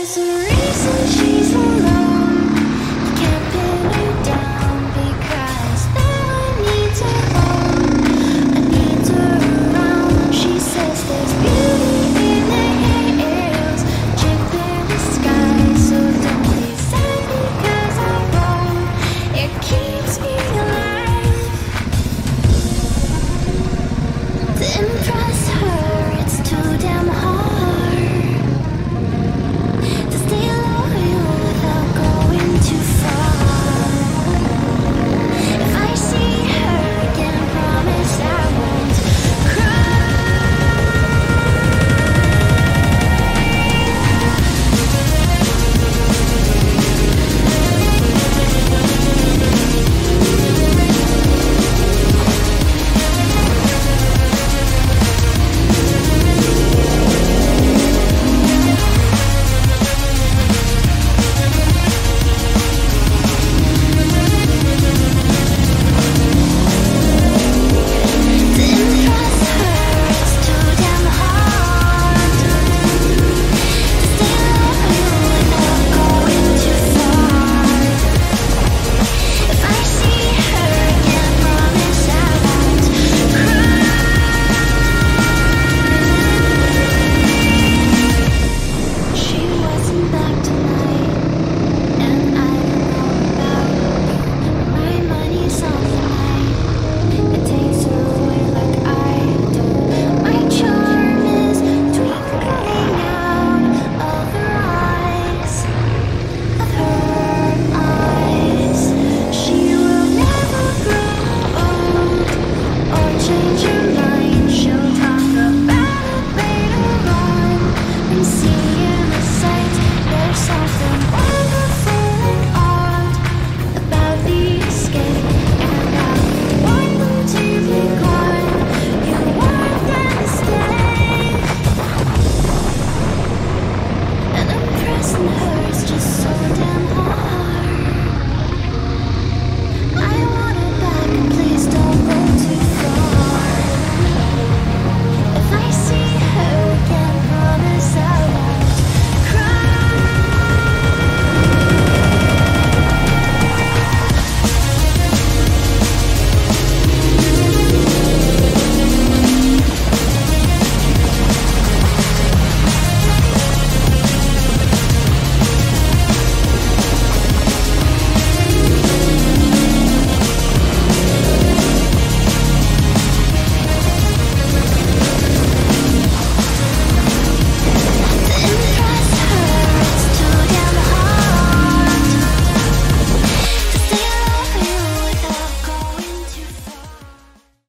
There's a reason she's